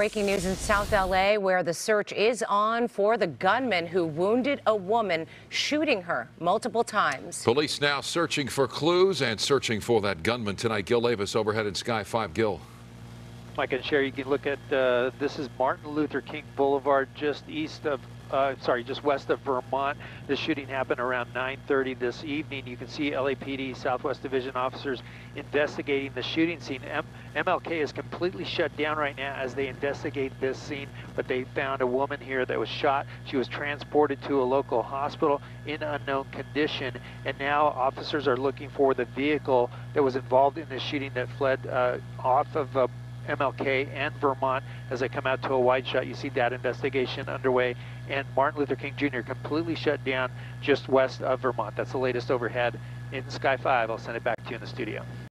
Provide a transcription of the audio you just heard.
Breaking news in South LA, where the search is on for the gunman who wounded a woman, shooting her multiple times. Police now searching for clues and searching for that gunman tonight. Gil Leyvas overhead in Sky 5. Gil. Mike and Sherry, you can look at uh, this is Martin Luther King Boulevard, just east of, uh, sorry, just west of Vermont. The shooting happened around 9:30 this evening. You can see LAPD Southwest Division officers investigating the shooting scene. M MLK is completely shut down right now as they investigate this scene, but they found a woman here that was shot. She was transported to a local hospital in unknown condition, and now officers are looking for the vehicle that was involved in the shooting that fled uh, off of. MLK and Vermont as they come out to a wide shot. You see that investigation underway, and Martin Luther King Jr. completely shut down just west of Vermont. That's the latest overhead in Sky 5. I'll send it back to you in the studio.